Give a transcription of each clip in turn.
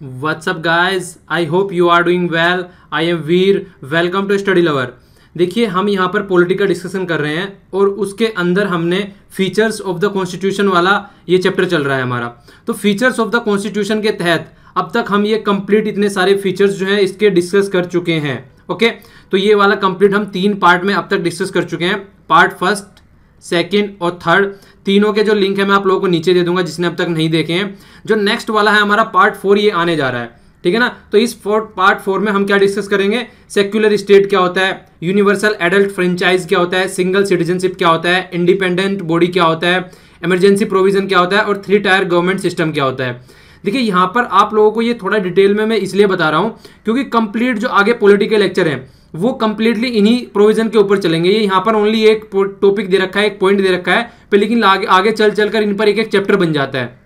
Up, guys? I hope you are doing well. I am Veer. Welcome to Study Lover. देखिए, हम यहाँ पर political discussion कर रहे हैं और उसके अंदर हमने फीचर्स ऑफ़ द कॉन्स्टिट्यूशन वाला ये चैप्टर चल रहा है हमारा तो फीचर्स ऑफ़ द कॉन्स्टिट्यूशन के तहत अब तक हम ये कंप्लीट इतने सारे फीचर्स जो हैं इसके डिस्कस कर चुके हैं ओके तो ये वाला कंप्लीट हम तीन पार्ट में अब तक डिस्कस कर चुके हैं पार्ट फ़र्स्ट सेकेंड और थर्ड तीनों के जो लिंक है मैं आप लोगों को नीचे दे दूँगा, जिसने अब तक नहीं देखे हैं। जो नेक्स्ट वाला है हमारा पार्ट फोर ये आने जा रहा है, ठीक है ना? तो इस फोर पार्ट फोर में हम क्या डिस्कस करेंगे? सेक्युलर स्टेट क्या होता है? यूनिवर्सल एडल्ट फ्रेंचाइज क्या होता है? सिंगल सिटीजनशिप क्या होता है? इंडिपेंडेंट बॉडी क्या होता है? इमरजेंसी प्रोविज़न क्या होता है? और थ्री टायर गवर्नमेंट सिस्टम क्या होता है? देखिए, यहाँ पर आप लोगों को ये थोड़ा डिटेल में मैं इसलिए बता रहा हूँ, क्योंकि कंप्लीट जो आगे पॉलिटिकल लेक्चर है वो कंप्लीटली इन्हीं प्रोविज़न के ऊपर चलेंगे। ये यहाँ पर ओनली एक टॉपिक दे रखा है, एक पॉइंट दे रखा है, पर लेकिन आगे आगे चल चलकर इन पर एक एक चैप्टर बन जाता है।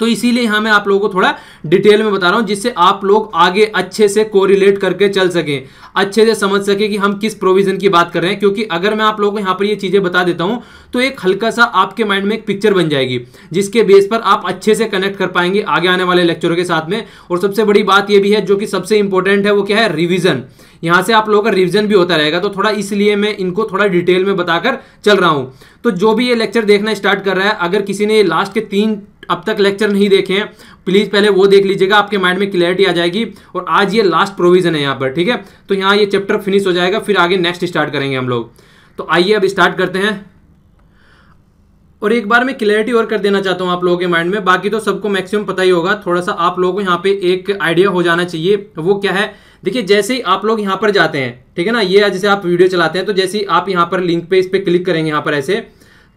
तो इसीलिए यहाँ मैं आप लोगों को थोड़ा डिटेल में बता रहा हूँ, जिससे आप लोग आगे अच्छे से कोरिलेट करके चल सकें, अच्छे से समझ सके कि हम किस प्रोविज़न की बात कर रहे हैं। क्योंकि अगर मैं आप लोगों को यहाँ पर ये चीज़ें बता देता हूँ तो एक हल्का सा आपके माइंड में एक पिक्चर बन जाएगी, जिसके बेस पर आप अच्छे से कनेक्ट कर पाएँगे आगे आने वाले लेक्चरों के साथ में। और सबसे बड़ी बात यह भी है, जो कि सबसे इंपॉर्टेंट है, वो क्या है? रिविजन यहाँ से आप लोगों का रिविजन भी होता रहेगा तो थोड़ा इसलिए मैं इनको थोड़ा डिटेल में बताकर चल रहा हूँ। तो जो भी ये लेक्चर देखना स्टार्ट कर रहा है, अगर किसी ने लास्ट के तीन अब तक लेक्चर नहीं देखे हैं प्लीज़ पहले वो देख लीजिएगा, आपके माइंड में क्लैरिटी आ जाएगी और आज ये लास्ट प्रोविज़न है यहाँ पर, ठीक है? तो यहाँ ये चैप्टर फिनिश हो जाएगा, फिर आगे नेक्स्ट स्टार्ट करेंगे हम लोग। तो आइए अब स्टार्ट करते हैं। और एक बार मैं क्लैरिटी और कर देना चाहता हूँ आप लोगों के माइंड में, बाकी तो सबको मैक्सिमम पता ही होगा, थोड़ा सा आप लोगों को यहाँ पे एक आइडिया हो जाना चाहिए, वो क्या है? देखिए, जैसे ही आप लोग यहाँ पर जाते हैं, ठीक है ना, ये जैसे आप वीडियो चलाते हैं तो जैसे ही आप यहाँ पर लिंक पे इस पर क्लिक करेंगे यहाँ पर ऐसे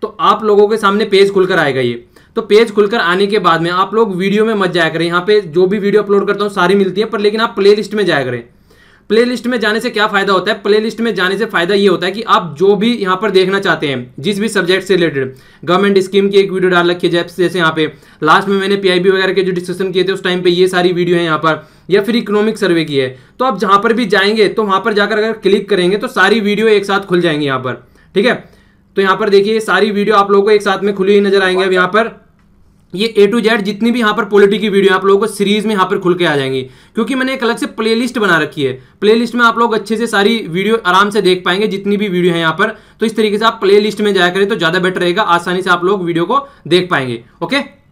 तो आप लोगों के सामने पेज खुलकर आएगा ये। तो पेज खुलकर आने के बाद में आप लोग वीडियो में मत जाया करें। यहाँ पे जो भी वीडियो अपलोड करता हूँ, सारी मिलती है, पर लेकिन आप प्ले लिस्ट में जाया करें। प्ले लिस्ट में जाने से क्या फ़ायदा होता है? प्ले लिस्ट में जाने से फ़ायदा ये होता है कि आप जो भी यहाँ पर देखना चाहते हैं, जिस भी सब्जेक्ट से रिलेटेड गवर्नमेंट स्कीम की एक वीडियो डाल रखी है, जैसे यहाँ पे। लास्ट में मैंने पीआईबी वगैरह के जो डिस्कशन किए थे, उस टाइम पे ये सारी वीडियो है यहाँ पर। या फिर इकोनॉमिक सर्वे की है। तो आप जहाँ पर भी जाएँगे तो वहाँ पर जाकर अगर क्लिक करेंगे तो सारी वीडियो एक साथ खुल जाएँगे यहाँ पर। ठीक है? तो यहाँ पर देखिए सारी वीडियो आप लोगों को एक साथ में खुली हुई नज़र आएँगे अब यहाँ पर। ये ए टू जेड जितनी भी यहाँ पर पॉलिटी की वीडियो आप लोगों को सीरीज़ में यहाँ पर खुल के आ जाएँगी। क्योंकि मैंने एक अलग से प्लेलिस्ट बना रखी है। प्लेलिस्ट में आप लोग अच्छे से सारी वीडियो आराम से देख पाएँगे, जितनी भी वीडियो है यहाँ पर। तो इस तरीके से आप प्लेलिस्ट में जाया करें तो ज़्यादा बेटर रहेगा, आसानी से आप लोग वीडियो को देख पाएँगे। ओके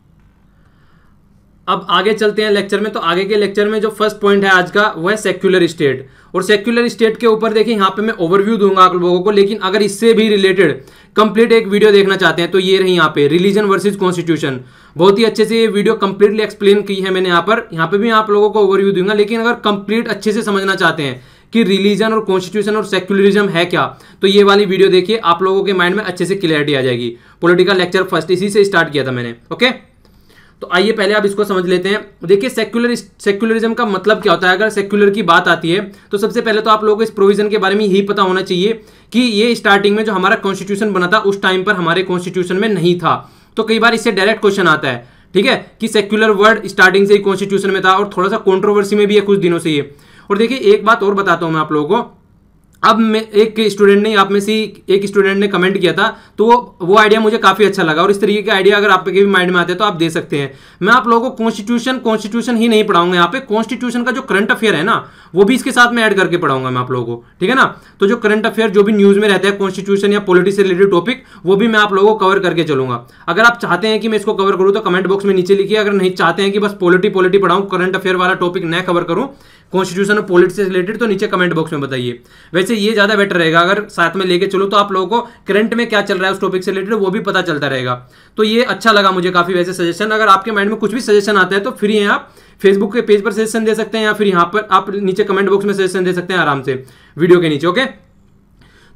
अब आगे चलते हैं लेक्चर में। तो आगे के लेक्चर में जो फ़र्स्ट पॉइंट है आज का, वो है सेक्युलर स्टेट और सेक्युलर स्टेट के ऊपर देखिए, यहाँ पे मैं ओवरव्यू दूँगा आप लोगों को, लेकिन अगर इससे भी रिलेटेड कंप्लीट एक वीडियो देखना चाहते हैं तो ये रही यहाँ पे रिलीजन वर्सेज कॉन्स्टिट्यूशन बहुत ही अच्छे से ये वीडियो कंप्लीटली एक्सप्लेन की है मैंने यहाँ पर। यहाँ पे भी आप लोगों को ओवरव्यू दूँगा, लेकिन अगर कंप्लीट अच्छे से समझना चाहते हैं कि रिलीजन और कॉन्स्टिट्यूशन और सेक्युलरिज्म है क्या तो ये वाली वीडियो देखिए, आप लोगों के माइंड में अच्छे से क्लियरिटी आ जाएगी। पॉलिटिकल लेक्चर फ़र्स्ट इसी से स्टार्ट किया था मैंने ओके तो आइए पहले आप इसको समझ लेते हैं। देखिए सेक्युलर सेक्युलरिज्म का मतलब क्या होता है? अगर सेक्युलर की बात आती है तो सबसे पहले तो आप लोगों को इस प्रोविज़न के बारे में यही पता होना चाहिए कि ये स्टार्टिंग में जो हमारा कॉन्स्टिट्यूशन बना था, उस टाइम पर हमारे कॉन्स्टिट्यूशन में नहीं था। तो कई बार इससे डायरेक्ट क्वेश्चन आता है, ठीक है? कि सेक्युलर वर्ड स्टार्टिंग से ही कॉन्स्टिट्यूशन में था और थोड़ा सा कॉन्ट्रोवर्सी में भी है कुछ दिनों से ये। और देखिए, एक बात और बताता हूँ मैं आप लोगों को। अब मैं, एक स्टूडेंट ने, आप में से एक स्टूडेंट ने कमेंट किया था तो वो वो आइडिया मुझे काफ़ी अच्छा लगा। और इस तरीके का आइडिया अगर आपके भी माइंड में आते हैं तो आप दे सकते हैं। मैं आप लोगों को कॉन्स्टिट्यूशन कॉन्स्टिट्यूशन ही नहीं पढ़ाऊँगा यहाँ पे। कॉन्स्टिट्यूशन का जो करंट अफेयर है ना, वो भी इसके साथ में ऐड करके पढ़ाऊँगा मैं आप लोगों को। ठीक है ना? तो जो करंट अफेयर जो भी न्यूज़ में रहता है कॉन्स्टिट्यूशन या पॉलिटिक्स से रिलेटेड टॉपिक वो भी मैं आप लोगों को कवर करके चलूँगा। अगर आप चाहते हैं कि मैं इसको कवर करूँ तो कमेंट बॉक्स में नीचे लिखिए। अगर नहीं चाहते हैं कि बस पॉलिटी पॉलिटी पढ़ाऊँ करंट अफेयर वाला टॉपिक न कवर करूँ कॉन्स्टिट्यूशन और पॉलिटिक्स से रिलेटेड तो नीचे कमेंट बॉक्स में बताइए। वैसे ये ज़्यादा बेटर रहेगा। अगर साथ में लेके चलो तो आप लोगों को करंट में क्या चल रहा है उस टॉपिक से रिलेटेड वो भी पता चलता रहेगा। तो ये अच्छा लगा मुझे काफ़ी वैसे सजेशन अगर आपके माइंड में कुछ भी सजेशन आता है तो फ्री है आप। फेसबुक के पेज पर सजेशन दे सकते हैं या फिर यहाँ पर आप नीचे कमेंट बॉक्स में सजेशन दे सकते हैं आराम से वीडियो के नीचे ओके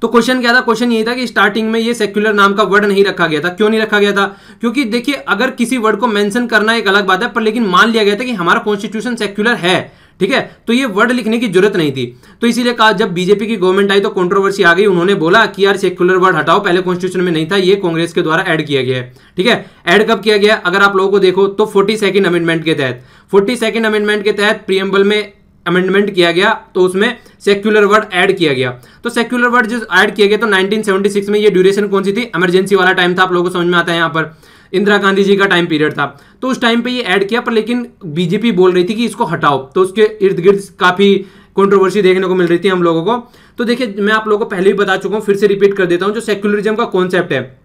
तो क्वेश्चन क्या था? क्वेश्चन यही था कि स्टार्टिंग में ये सेक्युलर नाम का वर्ड नहीं रखा गया था। क्यों नहीं रखा गया था? क्योंकि देखिए, अगर किसी वर्ड को मेंशन करना एक अलग बात है, पर लेकिन मान लिया गया था कि हमारा कॉन्स्टिट्यूशन सेक्युलर है ठीक है? तो ये वर्ड लिखने की ज़रूरत नहीं थी। तो इसीलिए कहा, जब बीजेपी की गवर्नमेंट आई तो कंट्रोवर्सी आ गई, उन्होंने बोला कि यार सेक्युलर वर्ड हटाओ, पहले कॉन्स्टिट्यूशन में नहीं था, ये कांग्रेस के द्वारा ऐड किया गया है। ठीक है? ऐड कब किया गया? अगर आप लोगों को देखो तो फोर्टी सेकेंड अमेंडमेंट के तहत। फोर्टी सेकेंड अमेंडमेंट के तहत प्रियम्बल में अमेंडमेंट किया गया तो उसमें सेक्युलर वर्ड ऐड किया गया। तो सेक्युलर वर्ड जो ऐड किया गया तो 1976 में ये ड्यूरेशन कौन सी थी? इमरजेंसी वाला टाइम था, आप लोगों को समझ में आता है यहाँ पर। इंदिरा गांधी जी का टाइम पीरियड था। तो उस टाइम पे ये ऐड किया, पर लेकिन बीजेपी बोल रही थी कि इसको हटाओ। तो उसके इर्द गिर्द काफ़ी कंट्रोवर्सी देखने को मिल रही थी हम लोगों को। तो देखिए, मैं आप लोगों को पहले भी बता चुका हूँ, फिर से रिपीट कर देता हूँ, जो सेक्युलरिज्म का कॉन्सेप्ट है,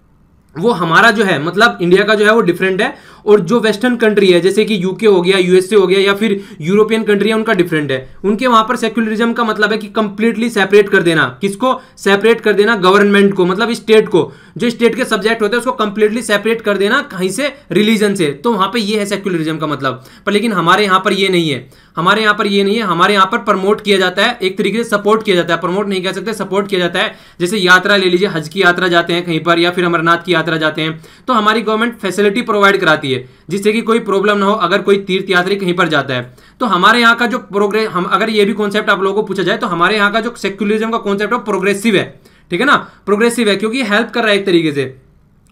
वो हमारा जो है मतलब इंडिया का जो है, वो डिफरेंट है। और जो वेस्टर्न कंट्री है, जैसे कि यूके हो गया यूएसए हो गया, या फिर यूरोपियन कंट्री है, उनका डिफरेंट है। उनके वहाँ पर सेक्युलरिज्म का मतलब है कि कंप्लीटली सेपरेट कर देना। किसको? सेपरेट कर देना गवर्नमेंट को मतलब स्टेट को। जो स्टेट के सब्जेक्ट होते हैं, उसको कंप्लीटली सेपरेट कर देना कहीं से रिलीजन से। तो वहाँ पर ये है सेक्युलरिज्म का मतलब। पर लेकिन हमारे यहाँ पर ये नहीं है। हमारे यहाँ पर ये नहीं है। हमारे यहाँ पर प्रमोट किया जाता है, एक तरीके से सपोर्ट किया जाता है। प्रमोट नहीं कह सकते सपोर्ट किया जाता है। जैसे यात्रा ले लीजिए, हज की यात्रा जाते हैं कहीं पर, या फिर अमरनाथ की यात्रा जाते हैं। तो हमारी गवर्नमेंट फैसिलिटी प्रोवाइड कराती है। जिससे कि कोई प्रॉब्लम ना हो, अगर कोई तीर्थ यात्री कहीं पर जाता है। तो हमारे यहाँ का जो प्रोग्रेस हम अगर ये भी कॉन्सेप्ट आप लोगों को पूछा जाए तो हमारे यहाँ का जो सेक्युलरिज्म का कॉन्सेप्ट है प्रोग्रेसिव है। ठीक है ना? प्रोग्रेसिव है, क्योंकि हेल्प कर रहा है एक तरीके से।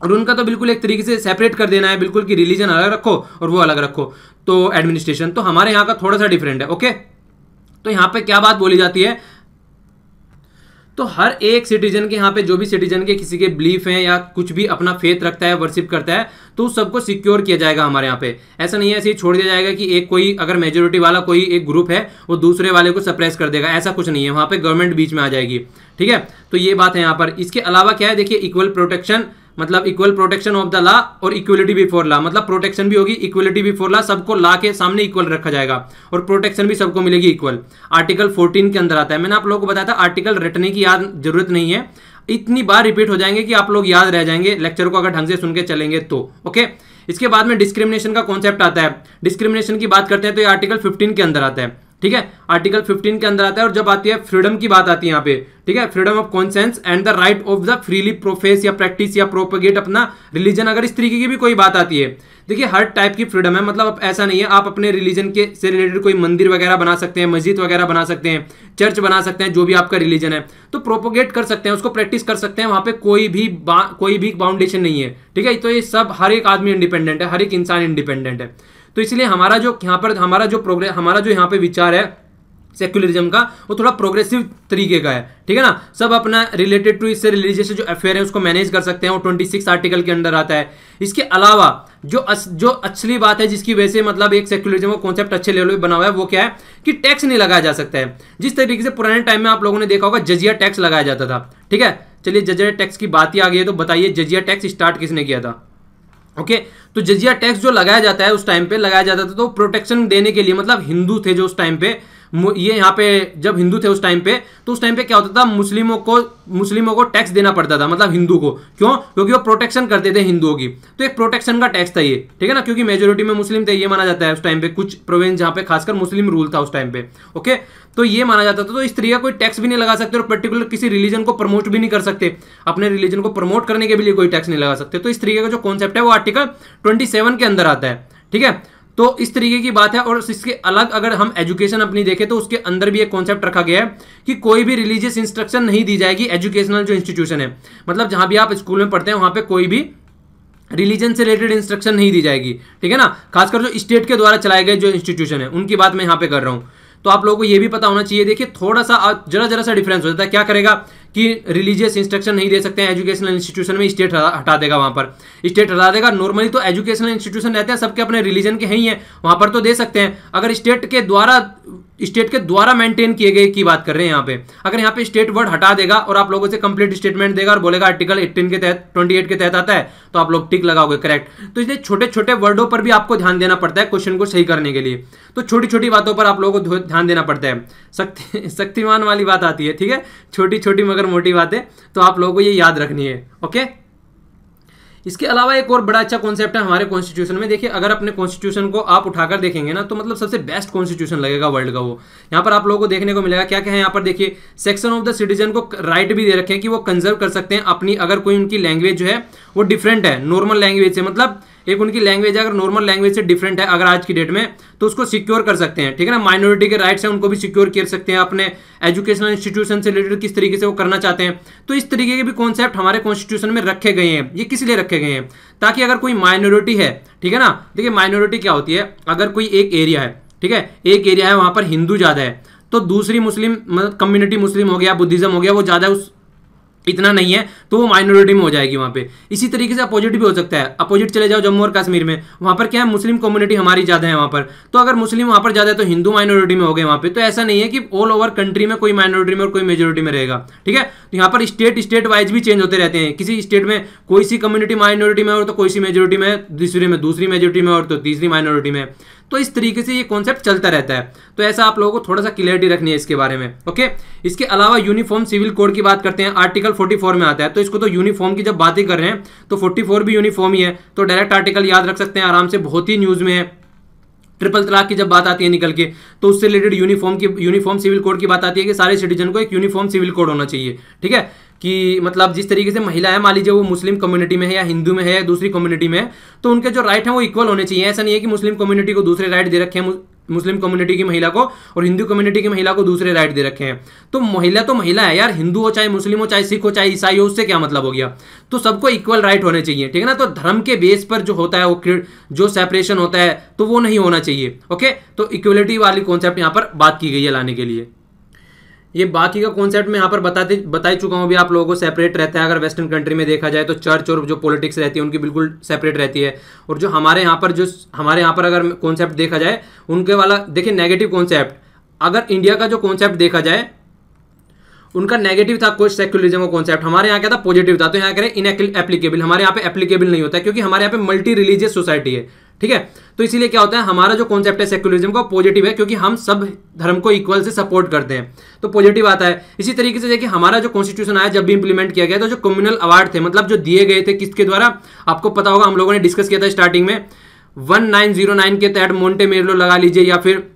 और उनका तो बिल्कुल एक तरीके से सेपरेट कर देना है, बिल्कुल कि रिलीजन अलग रखो और वो अलग रखो। तो एडमिनिस्ट्रेशन तो हमारे यहाँ का थोड़ा सा डिफरेंट है ओके तो यहाँ पे क्या बात बोली जाती है? तो हर एक सिटीजन के यहाँ पे जो भी सिटीजन के किसी के बिलीफ हैं या कुछ भी अपना फेथ रखता है वर्शिप करता है तो उस सबको सिक्योर किया जाएगा हमारे यहाँ पे। ऐसा नहीं है, ऐसे ही छोड़ दिया जाएगा कि एक कोई अगर मेजोरिटी वाला कोई एक ग्रुप है, वो दूसरे वाले को सप्रेस कर देगा। ऐसा कुछ नहीं है, वहाँ पे गवर्नमेंट बीच में आ जाएगी। ठीक है? तो ये बात है यहाँ पर। इसके अलावा क्या है? देखिए इक्वल प्रोटेक्शन मतलब equal protection of the law और इक्वलिटी बिफोर लॉ मतलब प्रोटेक्शन भी होगी इक्वलिटी बिफोर लॉ सबको लॉ के सामने इक्वल रखा जाएगा और प्रोटेक्शन भी सबको मिलेगी इक्वल आर्टिकल 14 के अंदर आता है। मैंने आप लोगों को बताया था आर्टिकल रटने की याद, ज़रूरत नहीं है। इतनी बार रिपीट हो जाएँगे कि आप लोग याद रह जाएँगे लेक्चर को अगर ढंग से सुन के चलेंगे तो ओके इसके बाद में डिस्क्रिमिनेशन का कॉन्सेप्ट आता है। डिस्क्रिमिनेशन की बात करते हैं तो ये आर्टिकल 15 के अंदर आता है। ठीक है? आर्टिकल 15 के अंदर आता है और जब आती है फ्रीडम की बात आती है यहाँ पे। ठीक है? Freedom of conscience and the right of the freely profess या प्रैक्टिस या प्रोपोगेट अपना रिलीजन अगर इस तरीके की भी कोई बात आती है, देखिए, हर टाइप की फ्रीडम है मतलब ऐसा नहीं है, आप अपने रिलीजन के से रिलेटेड कोई मंदिर वगैरह बना सकते हैं, मस्जिद वगैरह बना सकते हैं चर्च बना सकते हैं, जो भी आपका रिलीजन है तो प्रोपोगेट कर सकते हैं, उसको प्रैक्टिस कर सकते हैं, वहाँ पे कोई भी कोई भी बाउंडेशन नहीं है। ठीक है? तो ये सब हर एक आदमी इंडिपेंडेंट है, हर एक इंसान इंडिपेंडेंट है। तो इसलिए हमारा जो यहाँ पर हमारा जो प्रोग्रेस हमारा जो यहाँ पे विचार है सेक्युलरिज्म का वो थोड़ा प्रोग्रेसिव तरीके का है ठीक है ना? सब अपना रिलेटेड टू इससे रिलीजियस जो अफेयर है उसको मैनेज कर सकते हैं वो ट्वेंटी सिक्स आर्टिकल के अंडर आता है। इसके अलावा जो अस, जो असली बात है जिसकी वजह से मतलब एक सेक्युलरिज्म का कॉन्सेप्ट अच्छे लेवल पे बना हुआ है वो क्या है? कि टैक्स नहीं लगाया जा सकता है। जिस तरीके से पुराने टाइम में आप लोगों ने देखा होगा जजिया टैक्स लगाया जाता था ठीक है? चलिए जजिया टैक्स की बात ही आ गई है तो बताइए जजिया टैक्स स्टार्ट किसने किया था? ओके? तो जजिया टैक्स जो लगाया जाता है उस टाइम पे, लगाया जाता था तो प्रोटेक्शन देने के लिए मतलब हिंदू थे जो उस टाइम पे ये यहाँ पे जब हिंदू थे उस टाइम पे तो उस टाइम पे क्या होता था? मुस्लिमों को मुस्लिमों को टैक्स देना पड़ता था मतलब हिंदू को। क्यों? क्योंकि वो प्रोटेक्शन करते थे हिंदुओं की। तो एक प्रोटेक्शन का टैक्स था ये, ठीक है ना? क्योंकि मेजोरिटी में मुस्लिम थे, ये माना जाता है उस टाइम पे। कुछ प्रोविंस जहाँ पे खासकर मुस्लिम रूल था उस टाइम पे ओके तो ये माना जाता था। तो इस तरीके कोई टैक्स भी नहीं लगा सकते और पर्टिकुलर किसी रिलीजन को प्रमोट भी नहीं कर सकते। अपने रिलीजन को प्रमोट करने के लिए कोई टैक्स नहीं लगा सकते। तो इस तरीके का जो कॉन्सेप्ट है, वो आर्टिकल ट्वेंटी के अंदर आता है, ठीक है? तो इस तरीके की बात है और इसके अलग अगर हम एजुकेशन अपनी देखें तो उसके अंदर भी एक कॉन्सेप्ट रखा गया है कि कोई भी रिलीजियस इंस्ट्रक्शन नहीं दी जाएगी एजुकेशनल जो इंस्टीट्यूशन है। मतलब जहाँ भी आप स्कूल में पढ़ते हैं, वहाँ पर कोई भी रिलीजन से रिलेटेड इंस्ट्रक्शन नहीं दी जाएगी। ठीक है ना? खासकर जो स्टेट के द्वारा चलाए गए जो इंस्टीट्यूशन है, उनकी बात मैं यहाँ पे कर रहा हूँ। तो आप लोगों को ये भी पता होना चाहिए। देखिए, थोड़ा सा जरा जरा सा डिफरेंस हो जाता है। क्या करेगा? कि रिलीजियस इंस्ट्रक्शन नहीं दे सकते हैं एजुकेशनल इंस्टीट्यूशन में स्टेट हटा देगा वहाँ पर। स्टेट हटा देगा। नॉर्मली तो एजुकेशनल इंस्टीट्यूशन रहते हैं, सबके अपने रिलीजन के ही हैं वहाँ पर तो दे सकते हैं। अगर स्टेट के द्वारा स्टेट के द्वारा मेंटेन किए गए की बात कर रहे हैं यहाँ पे। अगर यहाँ पे स्टेट वर्ड हटा देगा और आप लोगों से कंप्लीट स्टेटमेंट देगा और बोलेगा आर्टिकल 18 के तहत 28 के तहत आता है तो आप लोग टिक लगाओगे करेक्ट तो इसलिए छोटे छोटे वर्डों पर भी आपको ध्यान देना पड़ता है क्वेश्चन को सही करने के लिए। तो छोटी छोटी बातों पर आप लोगों को ध्यान देना पड़ता है। शक्ति, शक्तिमान वाली बात आती है, ठीक है? छोटी छोटी मगर मोटी बातें तो आप लोगों को ये याद रखनी है ओके इसके अलावा एक और बड़ा अच्छा कॉन्सेप्ट है हमारे कॉन्स्टिट्यूशन में। देखिए, अगर अपने कॉन्स्टिट्यूशन को आप उठाकर देखेंगे ना तो मतलब सबसे बेस्ट कॉन्स्टिट्यूशन लगेगा वर्ल्ड का वो। यहाँ पर आप लोगों को देखने को मिलेगा, क्या क्या है यहाँ पर देखिए सेक्शन ऑफ़ द सिटीजन को राइट भी दे रखे हैं कि वो कंजर्व कर सकते हैं अपनी, अगर कोई उनकी लैंग्वेज जो है, वो डिफरेंट है नॉर्मल लैंग्वेज से। मतलब एक उनकी लैंग्वेज अगर नॉर्मल लैंग्वेज से डिफरेंट है, अगर आज की डेट में तो उसको सिक्योर कर सकते हैं, ठीक है ना? माइनॉरिटी के राइट्स हैं, उनको भी सिक्योर कर सकते हैं अपने एजुकेशनल इंस्टीट्यूशन से रिलेटेड किस तरीके से वो करना चाहते हैं। तो इस तरीके के भी कॉन्सेप्ट हमारे कॉन्स्टिट्यूशन में रखे गए हैं, ये किस लिए रखे गए हैं? ताकि अगर कोई माइनॉरिटी है, ठीक है ना? देखिए माइनॉरिटी क्या होती है? अगर कोई एक एरिया है, ठीक है? एक एरिया है, वहाँ पर हिंदू ज़्यादा है तो दूसरी मुस्लिम मतलब कम्युनिटी मुस्लिम हो गया, बुद्धिज्म हो गया, वो ज़्यादा उस इतना नहीं है तो वो माइनॉरिटी में हो जाएगी वहाँ पे। इसी तरीके से अपोजिट भी हो सकता है। अपोजिट चले जाओ जम्मू और कश्मीर में, वहाँ पर क्या है मुस्लिम कम्युनिटी हमारी ज़्यादा है वहाँ पर। तो अगर मुस्लिम वहाँ पर ज़्यादा है तो हिंदू माइनॉरिटी में हो गए वहाँ पे। तो ऐसा नहीं है कि ऑल ओवर कंट्री में कोई माइनॉरिटी में और कोई मेजोरिटी में रहेगा, ठीक है? तो यहाँ पर स्टेट स्टेट वाइज भी चेंज होते रहते हैं। किसी स्टेट में कोई सी कम्युनिटी माइनॉरिटी में और तो कोई सी मेजोरिटी में, दूसरी में, दूसरी मेजोरिटी में और तो तीसरी माइनॉरिटी में। तो इस तरीके से ये कॉन्सेप्ट चलता रहता है। तो ऐसा आप लोगों को थोड़ा सा क्लियरिटी रखनी है इसके बारे में ओके इसके अलावा यूनिफॉर्म सिविल कोड की बात करते हैं। आर्टिकल 44 में आता है। तो इसको तो यूनिफॉर्म की जब बातें कर रहे हैं तो 44 भी यूनिफॉर्म ही है। तो डायरेक्ट आर्टिकल याद रख सकते हैं। आराम से बहुत ही न्यूज़ में है। ट्रिपल तलाक की जब बात आती है निकल के तो उससे रिलेटेड यूनिफॉर्म की यूनिफॉर्म सिविल कोड की बात आती है कि सारे सिटीजन को एक यूनिफॉर्म सिविल कोड होना चाहिए, ठीक है? कि मतलब जिस तरीके से महिला है, मान लीजिए वो मुस्लिम कम्युनिटी में है या हिंदू में है या दूसरी कम्युनिटी में तो उनके जो राइट हैं वो इक्वल होने चाहिए। ऐसा नहीं है कि मुस्लिम कम्युनिटी को दूसरे राइट दे रखे हैं मुस्लिम कम्युनिटी की महिला को और हिंदू कम्युनिटी की महिला को दूसरे राइट दे रखे हैं। तो महिला तो महिला है यार, हिंदू हो चाहे मुस्लिम हो, चाहे सिख हो, चाहे ईसाई हो, उससे क्या मतलब हो गया? तो सबको इक्वल राइट होने चाहिए, ठीक है ना? तो धर्म के बेस पर जो होता है, वो जो सेपरेशन होता है तो वो नहीं होना चाहिए ओके तो इक्वलिटी वाली कॉन्सेप्ट यहाँ पर बात की गई है लाने के लिए। ये बाकी का कॉन्सेप्ट मैं यहाँ पर बताते बता ही चुका हूँ, अभी आप लोगों को सेपरेट रहता है। अगर वेस्टर्न कंट्री में देखा जाए तो चर्च और जो पॉलिटिक्स रहती है, उनकी बिल्कुल सेपरेट रहती है। और जो हमारे यहाँ पर जो हमारे यहाँ पर अगर कॉन्सेप्ट देखा जाए, उनके वाला देखिए नेगेटिव कॉन्सेप्ट अगर इंडिया का जो कॉन्सेप्ट देखा जाए, उनका नेगेटिव था कुछ सेक्युलरिज्म का कॉन्सेप्ट हमारे यहाँ क्या था? पॉजिटिव था। तो यहाँ कह रहे इन एप्लीकेबल हमारे यहाँ पे एप्लीकेबल नहीं होता क्योंकि हमारे यहाँ पे मल्टी रिलीजियस सोसाइटी है। ठीक है? तो इसीलिए क्या होता है, हमारा जो कॉन्सेप्ट है सेक्युलरिज्म का पॉजिटिव है, क्योंकि हम सब धर्म को इक्वल से सपोर्ट करते हैं। तो पॉजिटिव आता है। इसी तरीके से देखिए, हमारा जो कॉन्स्टिट्यूशन आया, जब भी इंप्लीमेंट किया गया तो जो कम्युनल अवार्ड थे मतलब जो दिए गए थे किसके द्वारा, आपको पता होगा, हम लोगों ने डिस्कस किया था स्टार्टिंग में। वन के तहत मोन्टे लगा लीजिए, या फिर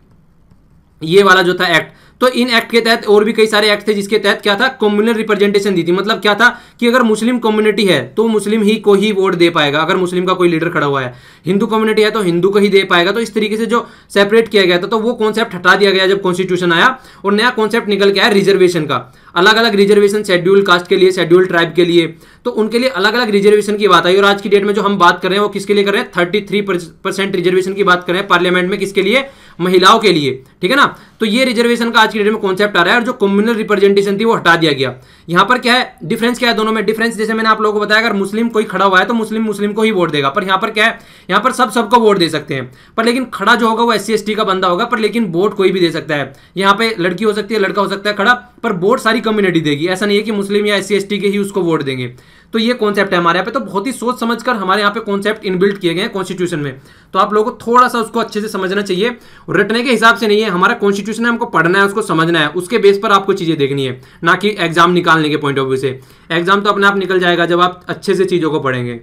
ये वाला जो था एक्ट तो इन एक्ट के तहत और भी कई सारे एक्ट थे जिसके तहत क्या था? कम्युनल रिप्रेजेंटेशन दी थी। मतलब क्या था कि अगर मुस्लिम कम्युनिटी है तो मुस्लिम ही को ही वोट दे पाएगा। अगर मुस्लिम का कोई लीडर खड़ा हुआ है, हिंदू कम्युनिटी है तो हिंदू को ही दे पाएगा। तो इस तरीके से जो सेपरेट किया गया था तो वो कॉन्सेप्ट हटा दिया गया जब कॉन्स्टिट्यूशन आया और नया कॉन्सेप्ट निकल के आया रिजर्वेशन का। अलग अलग रिजर्वेशन शेड्यूल कास्ट के लिए शेड्यूल ट्राइब के लिए। तो उनके लिए अलग अलग रिजर्वेशन की बात आई और आज की डेट में जो हम बात कर रहे हैं वो किसके लिए कर रहे हैं? थर्टी थ्री परसेंट रिजर्वेशन की बात कर रहे हैं पार्लियामेंट में किसके लिए? महिलाओं के लिए। ठीक है ना? तो ये रिजर्वेशन का आज की डेट में कॉन्सेप्ट आ रहा है और जो कम्युनल रिप्रेजेंटेशन थी वो हटा दिया गया। यहाँ पर क्या है? डिफरेंस क्या है दोनों में? डिफरेंस जैसे मैंने आप लोगों को बताया, अगर मुस्लिम कोई खड़ा हुआ है तो मुस्लिम मुस्लिम को ही वोट देगा। पर यहाँ पर क्या है? यहाँ पर सब सबको वोट दे सकते हैं। पर लेकिन खड़ा जो होगा वो एस सी का बंदा होगा, पर लेकिन वोट कोई भी दे सकता है। यहाँ पे लड़की हो सकती है, लड़का हो सकता है खड़ा, पर वोट सारी कम्युनिटी देगी। ऐसा नहीं है कि मुस्लिम या एस सी के ही उसको वोट देंगे। तो ये कॉन्सेप्ट है हमारे यहाँ पे। तो बहुत ही सोच समझकर हमारे यहाँ पे कॉन्सेप्ट इनबिल्ट किए गए हैं कॉन्स्टिट्यूशन में। तो आप लोगों को थोड़ा सा उसको अच्छे से समझना चाहिए। रटने के हिसाब से नहीं है। हमारा कॉन्स्टिट्यूशन है, हमको पढ़ना है, उसको समझना है। उसके बेस पर आपको चीज़ें देखनी है। ना कि एग्ज़ाम निकालने के पॉइंट ऑफ़ व्यू से। एग्ज़ाम तो अपने आप निकल जाएगा जब आप अच्छे से चीज़ों को पढ़ेंगे।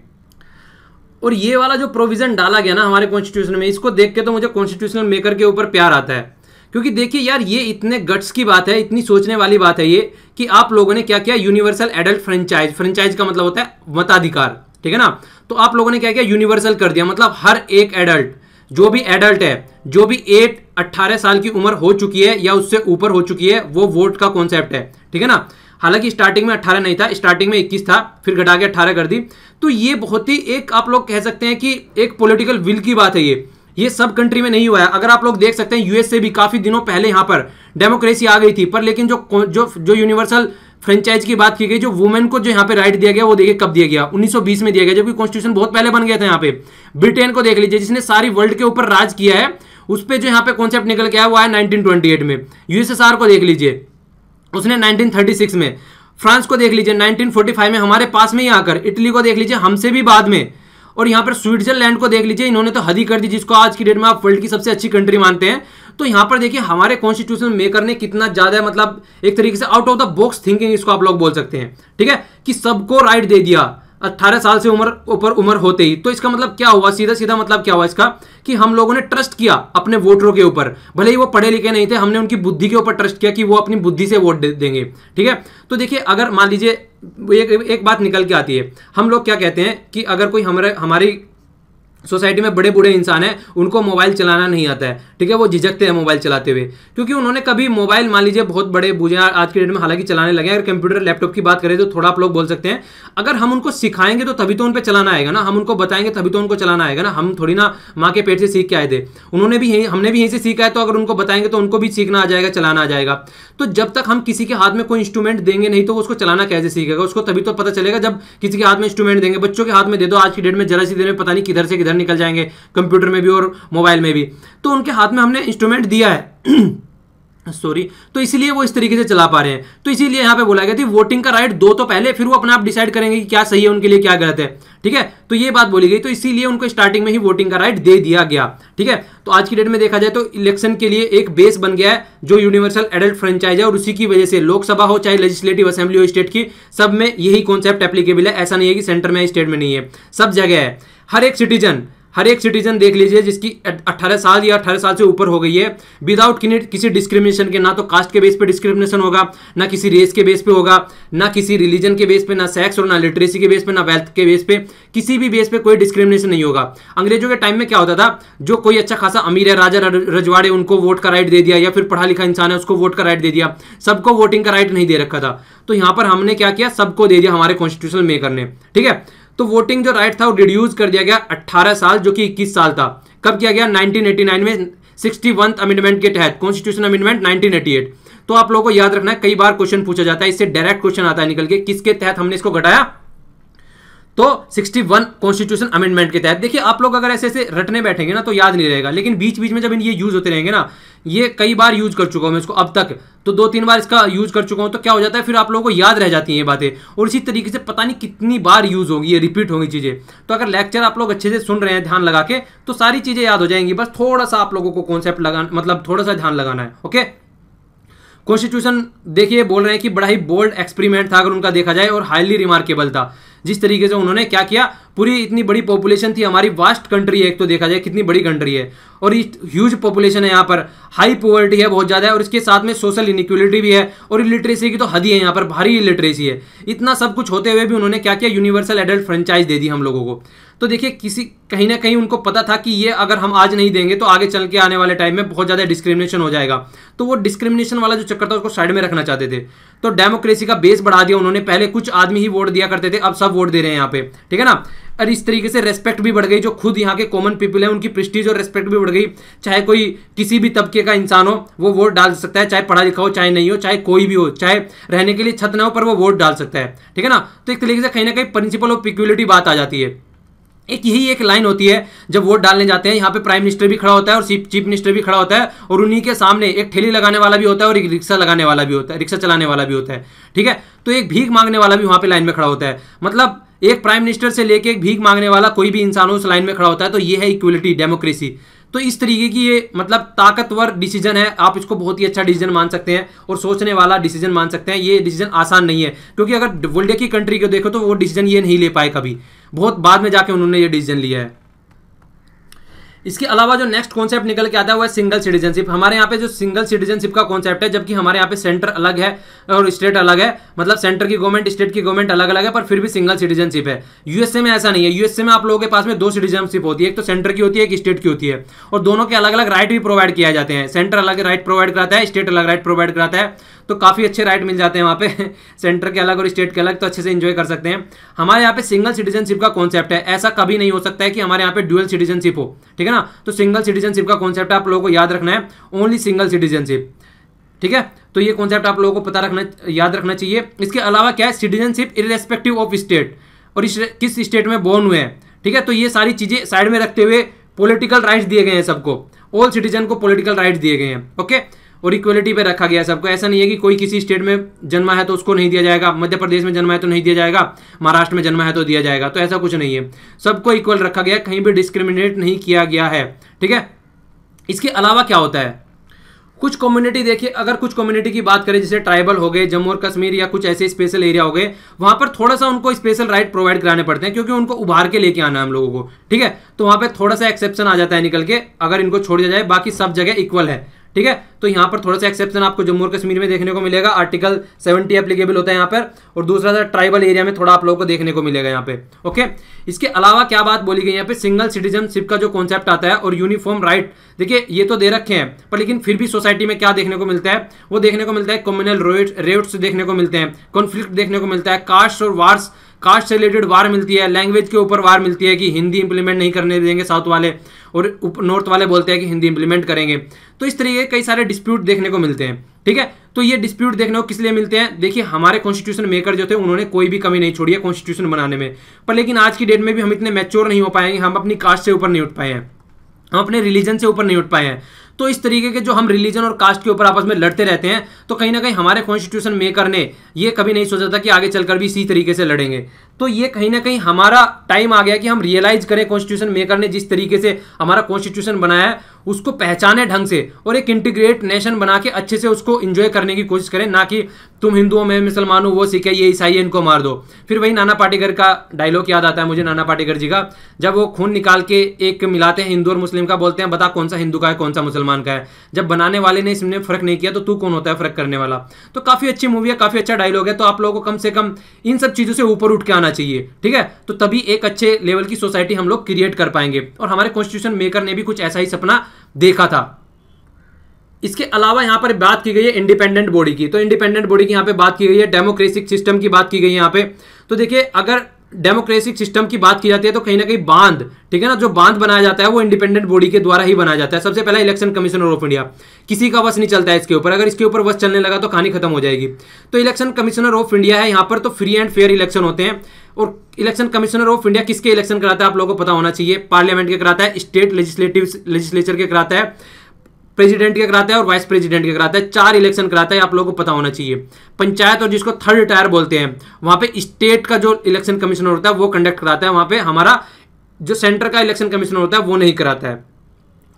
और ये वाला जो प्रोविज़न डाला गया ना हमारे कॉन्स्टिट्यूशन में, इसको देख के तो मुझे कॉन्स्टिट्यूशनल मेकर के ऊपर प्यार आता है। क्योंकि देखिए यार, ये इतने गट्स की बात है, इतनी सोचने वाली बात है ये, कि आप लोगों ने क्या किया? यूनिवर्सल एडल्ट फ्रेंचाइज फ्रेंचाइज का मतलब होता है मताधिकार, ठीक है ना? तो आप लोगों ने क्या किया? यूनिवर्सल कर दिया। मतलब हर एक एडल्ट जो भी एडल्ट है, जो भी एट अट्ठारह साल की उम्र हो चुकी है या उससे ऊपर हो चुकी है, वो वोट का कॉन्सेप्ट है, ठीक है ना? हालाँकि स्टार्टिंग में 18 नहीं था स्टार्टिंग में 21 था, फिर घटा के 18 कर दी। तो ये बहुत ही एक आप लोग कह सकते हैं कि एक पॉलिटिकल विल की बात है ये। ये सब कंट्री में नहीं हुआ है। अगर आप लोग देख सकते हैं यूएस से भी काफ़ी दिनों पहले यहाँ पर डेमोक्रेसी आ गई थी, पर लेकिन जो जो जो यूनिवर्सल फ्रेंचाइज की बात की गई, जो वुमेन को जो यहाँ पे राइट दिया गया, वो देखिए कब दिया गया? 1920 में दिया गया, जबकि कॉन्स्टिट्यूशन बहुत पहले बन गया था यहाँ पे। ब्रिटेन को देख लीजिए, जिसने सारी वर्ल्ड के ऊपर राज किया है, उस पर जो यहाँ पे कॉन्सेप्ट निकल के आया, वो आया 1928 में। यूएसएसआर को देख लीजिए, उसने 1936 में। फ्रांस को देख लीजिए 1945 में हमारे पास में ही आकर इटली को देख लीजिए, हमसे भी बाद में। और यहाँ पर स्विट्जरलैंड को देख लीजिए, इन्होंने तो हदी कर दी जिसको आज की डेट में आप वर्ल्ड की सबसे अच्छी कंट्री मानते हैं। तो यहाँ पर देखिए, हमारे कॉन्स्टिट्यूशन मेकर ने कितना ज़्यादा मतलब एक तरीके से out of the box thinking इसको आप लोग बोल सकते हैं, ठीक है? कि सबको राइट दे दिया। अट्ठारह साल से उम्र ऊपर उम्र होते ही। तो इसका मतलब क्या हुआ? सीधा सीधा मतलब क्या हुआ इसका? कि हम लोगों ने ट्रस्ट किया अपने वोटरों के ऊपर। भले ही वो पढ़े लिखे नहीं थे हमने उनकी बुद्धि के ऊपर ट्रस्ट किया कि वो अपनी बुद्धि से वोट दे, देंगे। ठीक है? तो देखिए अगर मान लीजिए एक, एक बात निकल के आती है। हम लोग क्या कहते हैं कि अगर कोई हमारे हमारी सोसाइटी में बड़े बूढ़े इंसान हैं, उनको मोबाइल चलाना नहीं आता है, ठीक है? वो झिझकते हैं मोबाइल चलाते हुए। क्योंकि उन्होंने कभी मोबाइल, मान लीजिए, बहुत बड़े बूझे आज के डेट में हालाँकि चलाने लगे अगर कंप्यूटर, लैपटॉप की बात करें तो थोड़ा आप लोग बोल सकते हैं, अगर हम उनको सिखाएँगे तो तभी तो उन पर चलाना आएगा ना, हम उनको बताएँगे तभी तो उनको चलाना आएगा ना, हम थोड़ी ना माँ के पेट से सीख के आए थे। उन्होंने भी हमने भी यहीं से सीखा है तो अगर उनको बताएँगे तो उनको भी सीखना आ जाएगा, चलाना आ जाएगा। तो जब तक हम किसी के हाथ में कोई इंस्ट्रूमेंट देंगे नहीं तो उसको चलाना कैसे सीखेगा? उसको तभी तो पता चलेगा जब किसी के हाथ में इंस्ट्रूमेंट देंगे। बच्चों के हाथ में दे दो, आज की डेट में जरा सी देर में, पता नहीं किधर से किधर निकल जाएँगे कंप्यूटर में भी और मोबाइल में भी। तो उनके हाथ में हमने इंस्ट्रूमेंट दिया है। सॉरी तो इसलिए वो इस तरीके से चला पा रहे हैं। तो इसीलिए यहाँ पे बोला गया थी वोटिंग का राइट दो तो पहले, फिर वो अपने आप डिसाइड करेंगे कि क्या सही है, उनके लिए क्या गलत है। ठीक है? तो ये बात बोली गई। तो इसीलिए उनको स्टार्टिंग में ही वोटिंग का राइट दे दिया गया। ठीक है? तो आज की डेट में देखा जाए तो इलेक्शन के लिए एक बेस बन गया है, जो यूनिवर्सल एडल्ट फ्रेंचाइज है और उसी की वजह से लोकसभा हो, चाहे लेजिस्लेटिव असेंबली हो स्टेट की, सब में यही कॉन्सेप्ट एप्लीकेबल है। ऐसा नहीं है कि सेंटर में स्टेट में नहीं है। सब जगह है। हर एक सिटीजन हर एक सिटीजन देख लीजिए जिसकी 18 साल या 18 साल से ऊपर हो गई है। विदाउट किसी डिस्क्रिमिनेशन के, ना तो कास्ट के बेस पे डिस्क्रिमिनेशन होगा, ना किसी रेस के बेस पे होगा, ना किसी रिलीजन के बेस पे, ना सेक्स और ना लिटरेसी के बेस पे, ना वेल्थ के बेस पे, किसी भी बेस पे कोई डिस्क्रिमिनेशन नहीं होगा। अंग्रेज़ों के टाइम में क्या होता था? जो कोई अच्छा खासा अमीर है, राजा रजवाड़े, उनको वोट का राइट दे दिया या फिर पढ़ा लिखा इंसान है, उसको वोट का राइट दे दिया। सबको वोटिंग का राइट नहीं दे रखा था। तो यहाँ पर हमने क्या किया? सबको दे दिया हमारे कॉन्स्टिट्यूशन मेकर ने। ठीक है? तो वोटिंग जो राइट था, वो रिड्यूस कर दिया गया 18 साल, जो कि 21 साल था। कब किया गया? 1989 में सिक्सटी अमेंडमेंट के तहत कॉन्स्टिट्यूशन अमेंडमेंट 1988 तो आप लोगों को याद रखना है, कई बार क्वेश्चन पूछा जाता है, इससे डायरेक्ट क्वेश्चन आता है निकल के, किसके तहत हमने इसको घटाया? तो 61 कॉन्स्टिट्यूशन अमेंडमेंट के तहत, देखिए, आप लोग अगर ऐसे ऐसे रटने बैठेंगे ना तो याद नहीं रहेगा, लेकिन बीच बीच में जब इन ये यूज़ होते रहेंगे ना, ये कई बार यूज़ कर चुका हूँ मैं इसको अब तक तो दो तीन बार इसका यूज़ कर चुका हूँ तो क्या हो जाता है, फिर आप लोगों को याद रह जाती हैं ये बातें, और इसी तरीके से पता नहीं कितनी बार यूज़ होगी, ये रिपीट होंगी चीज़ें। तो अगर लेक्चर आप लोग अच्छे से सुन रहे हैं, ध्यान लगा के तो सारी चीज़ें याद हो जाएँगी, बस थोड़ा सा आप लोगों को कॉन्सेप्ट लगाना मतलब थोड़ा सा ध्यान लगाना है ओके कॉन्स्टिट्यूशन देखिए, बोल रहे हैं कि बड़ा ही बोल्ड एक्सपेरिमेंट था, अगर उनका देखा जाए, और हाईली रिमार्केबल था। जिस तरीके से उन्होंने क्या किया, पूरी इतनी बड़ी पॉपुलेशन थी हमारी वास्ट कंट्री है, एक तो देखा जाए, कितनी बड़ी कंट्री है। और ह्यूज पॉपुलेशन है यहाँ पर। हाई पॉवर्टी है, बहुत ज़्यादा और इसके साथ में सोशल इनिक्वलिटी भी है, और इलिटरेसी की तो हद ही है यहाँ पर, भारी इलिटरेसी है। इतना सब कुछ होते हुए भी उन्होंने क्या किया यूनिवर्सल एडल्ट फ्रेंचाइज दे दी हम लोगों को। तो देखिए, किसी, कहीं ना कहीं उनको पता था कि ये अगर हम आज नहीं देंगे तो आगे चल के आने वाले टाइम में बहुत ज़्यादा डिस्क्रिमिनेशन हो जाएगा। तो वो डिस्क्रिमिनेशन वाला जो चक्कर था, उसको साइड में रखना चाहते थे। तो डेमोक्रेसी का बेस बढ़ा दिया उन्होंने। पहले कुछ आदमी ही वोट दिया करते थे, अब सब वोट दे रहे हैं यहाँ पे, ठीक है ना? और इस तरीके से रेस्पेक्ट भी बढ़ गई, जो खुद यहाँ के कॉमन पीपल है, उनकी प्रिस्टीज और रेस्पेक्ट भी बढ़ गई। चाहे कोई किसी भी तबके का इंसान हो, वो वोट डाल सकता है, चाहे पढ़ा लिखा हो, चाहे नहीं हो, चाहे कोई भी हो, चाहे रहने के लिए छत ना हो, पर वो वोट डाल सकता है, ठीक है ना? तो एक तरीके से कहीं ना कहीं प्रिंसिपल ऑफ़ पिक्यूलिटी बात आ जाती है। एक यही एक लाइन होती है, जब वोट डालने जाते हैं, यहाँ पे प्राइम मिनिस्टर भी खड़ा होता है और चीफ मिनिस्टर भी खड़ा होता है और उन्हीं के सामने एक ठेली लगाने वाला भी होता है और एक रिक्शा लगाने वाला भी होता है, रिक्शा चलाने वाला भी होता है, ठीक है? तो एक भीख मांगने वाला भी वहाँ पे लाइन में खड़ा होता है। मतलब एक प्राइम मिनिस्टर से लेके एक भीख मांगने वाला कोई भी इंसान उस लाइन में खड़ा होता है तो ये है इक्वलिटी, डेमोक्रेसी। तो इस तरीके की ये मतलब ताकतवर डिसीज़न है। आप इसको बहुत ही अच्छा डिसीज़न मान सकते हैं और सोचने वाला डिसीज़न मान सकते हैं। ये डिसीज़न आसान नहीं है। क्योंकि अगर वर्ल्ड की कंट्री को देखो तो वो डिसीज़न ये नहीं ले पाए कभी। बहुत बाद में जाके उन्होंने ये डिसीज़न लिया है। इसके अलावा जो नेक्स्ट कॉन्सेप्ट निकल के आता है, वो है सिंगल सिटीजनशिप हमारे यहाँ पे जो सिंगल सिटीजनशिप का कॉन्सेप्ट है, जबकि हमारे यहाँ पे सेंटर अलग है और स्टेट अलग है। मतलब सेंटर की गवर्नमेंट स्टेट की गवर्नमेंट अलग अलग है, पर फिर भी सिंगल सिटीजनशिप है। यूएसए में ऐसा नहीं है। यूएसए में आप लोगों के पास में दो सिटीजनशिप होती है। एक तो सेंटर की होती है, एक स्टेट की होती है। और दोनों के अलग अलग राइट भी प्रोवाइड किया जाते हैं। सेंटर अलग राइट प्रोवाइड कराता है स्टेट अलग राइट प्रोवाइड कराता है। तो काफ़ी अच्छे राइट मिल जाते हैं वहाँ पे। सेंटर के अलग और स्टेट के अलग तो अच्छे से इंजॉय कर सकते हैं। हमारे यहाँ पे सिंगल सिटीजनशिप का कॉन्सेप्ट है। ऐसा कभी नहीं हो सकता है कि हमारे यहाँ पे ड्यूअल सिटीजनशिप हो। ठीक है ना? तो सिंगल सिटीजनशिप का कॉन्सेप्ट आप लोगों को याद रखना है। ओनली सिंगल सिटीजनशिप ठीक है? तो ये कॉन्सेप्ट आप लोगों को पता रखना, याद रखना चाहिए। इसके अलावा क्या है? सिटीजनशिप इरेस्पेक्टिव ऑफ़ स्टेट और इस किस स्टेट में बोर्न हुए हैं। ठीक है? तो ये सारी चीज़ें साइड में रखते हुए पॉलिटिकल राइट्स दिए गए हैं सबको। ऑल सिटीजन को पॉलिटिकल राइट्स दिए गए हैं। ओके और इक्वलिटी पे रखा गया सबको। ऐसा नहीं है कि कोई किसी स्टेट में जन्मा है तो उसको नहीं दिया जाएगा, मध्य प्रदेश में जन्मा है तो नहीं दिया जाएगा, महाराष्ट्र में जन्मा है तो दिया जाएगा। तो ऐसा कुछ नहीं है। सबको इक्वल रखा गया कहीं भी डिस्क्रिमिनेट नहीं किया गया है। ठीक है? इसके अलावा क्या होता है? कुछ कम्युनिटी देखिए, अगर कुछ कम्युनिटी की बात करें, जैसे ट्राइबल हो गए, जम्मू और कश्मीर या कुछ ऐसे स्पेशल एरिया हो गए, वहाँ पर थोड़ा सा उनको स्पेशल राइट प्रोवाइड कराने पड़ते हैं, क्योंकि उनको उभार के लेके आना है हम लोगों को। ठीक है? तो वहाँ पे थोड़ा सा एक्सेप्शन आ जाता है निकल के, अगर इनको छोड़ दिया जाए, बाकी सब जगह इक्वल है। ठीक है? तो यहाँ पर थोड़ा सा एक्सेप्शन आपको जम्मू और कश्मीर में देखने को मिलेगा। आर्टिकल 70 एप्लीकेबल होता है यहाँ पर। और दूसरा था ट्राइबल एरिया में थोड़ा आप लोगों को देखने को मिलेगा यहाँ पे। ओके इसके अलावा क्या बात बोली गई यहाँ पे? सिंगल सिटीजनशिप का जो कॉन्सेप्ट आता है और यूनिफॉर्म राइट देखिए, ये तो दे रखे हैं, पर लेकिन फिर भी सोसाइटी में क्या देखने को मिलता है? वो देखने को मिलता है कम्युनल रेट्स देखने को मिलते हैं कॉन्फ्लिक्ट देखने को मिलता है कास्ट और वार्स कास्ट से रिलेटेड वार मिलती है, लैंग्वेज के ऊपर वार मिलती है कि हिंदी इंप्लीमेंट नहीं करने देंगे साउथ वाले और नॉर्थ वाले बोलते हैं कि हिंदी इंप्लीमेंट करेंगे। तो इस तरीके कई सारे डिस्प्यूट देखने को मिलते हैं, ठीक है? तो ये डिस्प्यूट देखने को किस लिए मिलते हैं? देखिए, हमारे कॉन्स्टिट्यूशन मेकर जो थे, उन्होंने कोई भी कमी नहीं छोड़ी है कॉन्स्टिट्यूशन बनाने में। पर लेकिन आज की डेट में भी हम इतने मैच्योर नहीं हो पाएँगे, हम अपनी कास्ट से ऊपर नहीं उठ पाए हैं, हम अपने रिलीजन से ऊपर नहीं उठ पाए हैं। तो इस तरीके के जो हम रिलीजन और कास्ट के ऊपर आपस में लड़ते रहते हैं तो कहीं ना कहीं हमारे कॉन्स्टिट्यूशन मेकर ने ये कभी नहीं सोचा था कि आगे चलकर भी इसी तरीके से लड़ेंगे। तो ये कहीं ना कहीं हमारा टाइम आ गया कि हम रियलाइज़ करें कॉन्स्टिट्यूशन मेकर ने जिस तरीके से हमारा कॉन्स्टिट्यूशन बनाया है, उसको पहचाने ढंग से और एक इंटीग्रेट नेशन बना के अच्छे से उसको इंजॉय करने की कोशिश करें, ना कि तुम हिंदुओं में, मुसलमान हो वो सीखे ये ईसाई है, इनको मार दो। फिर वही नाना पाटेकर का डायलॉग याद आता है मुझे, नाना पाटेकर जी का। जब वो खून निकाल के एक मिलाते हैं हिंदू और मुस्लिम का, बोलते हैं, बता कौन सा हिंदू का है, कौन सा मुसलमान का है? जब बनाने वाले ने इसमें फ़र्क नहीं किया तो तू कौन होता है फ़र्क करने वाला? तो काफ़ी अच्छी मूवी है, काफ़ी अच्छा डायलॉग है तो आप लोगों को कम से कम इन सब चीज़ों से ऊपर उठ के आना चाहिए, ठीक है? तो तभी एक अच्छे लेवल की सोसाइटी हम लोग क्रिएट कर पाएँगे। और हमारे कॉन्स्टिट्यूशन मेकर ने भी कुछ ऐसा ही सपना देखा था। इसके अलावा यहाँ पर बात की गई है इंडिपेंडेंट बॉडी की। तो इंडिपेंडेंट बॉडी की यहाँ पे बात की गई है डेमोक्रेसिक सिस्टम की बात की गई है यहाँ पे। तो देखिए, अगर डेमोक्रेसिक सिस्टम की बात की जाती है तो कहीं ना कहीं बाँध, ठीक है ना, जो बाँध बनाया जाता है वो इंडिपेंडेंट बॉडी के द्वारा ही बनाया जाता है। सबसे पहला इलेक्शन कमिश्नर ऑफ़ इंडिया किसी का बस नहीं चलता है इसके ऊपर। अगर इसके ऊपर बस चलने लगा तो कहानी खत्म हो जाएगी। तो इलेक्शन कमिश्नर ऑफ़ इंडिया है यहाँ पर तो फ्री एंड फेयर इलेक्शन होते हैं। और इलेक्शन कमिश्नर ऑफ़ इंडिया किसके इलेक्शन कराता है, आप लोगों को पता होना चाहिए। पार्लियामेंट के कराता है स्टेट लेजिस्लेटिव लेजिस्लेचर के कराता है। प्रेसिडेंट के कराता है और वाइस प्रेसिडेंट के कराता है। चार इलेक्शन कराता है, आप लोगों को पता होना चाहिए। पंचायत और जिसको थर्ड टायर बोलते हैं, वहाँ पे स्टेट का जो इलेक्शन कमिश्नर होता है, वो कंडक्ट कराता है। वहाँ पे हमारा जो सेंटर का इलेक्शन कमिश्नर होता है, वो नहीं कराता है।